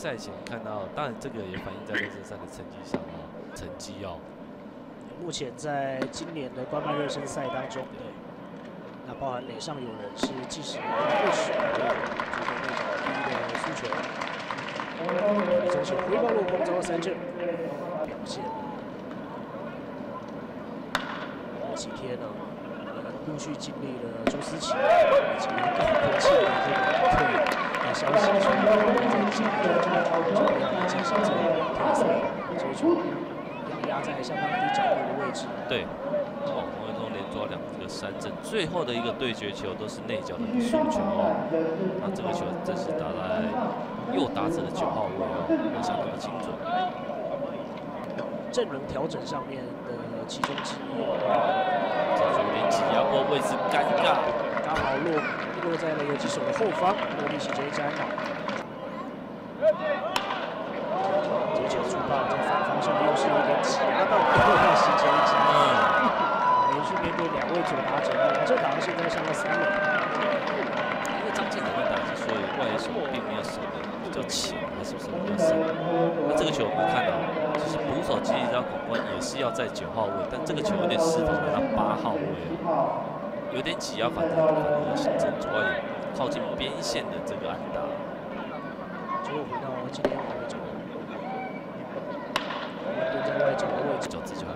赛前看到，当然这个也反映在热身赛的成绩上啊，成绩哦。目前在今年的官办热身赛当中，对那包含垒上有人是计时二十，就是那种第一的诉求。李宗贤回报落空遭三振，表现。这几天呢，陆续经历了周思齐以及高国庆的这个退的消息，所以在今天压在相当低角度的位置。对，哦，黄伟忠连抓两个三振，最后的一个对决球都是内角的速球哦。那这个球真是打在右打者的九号位哦，相当的精准。阵容调整上面的其中之一，这点挤压过位置，尴尬，刚好落落在了游击手的后方，落地形成一张好。这球出棒，在反方向又是有点挤压到后方形成一张。连续面对两位左打者，这打现在上了三垒。因为张建德的打击，所以外野手并没有守的比较浅，还是不是比较深？那这个球我们看到，就是捕手其实要广关也是要在九号位，但这个球有点失头来到八号位，有点挤压反正反而形成左外野靠近边线的这个安打。最后回到今天外角，蹲在外角的位置，脚直球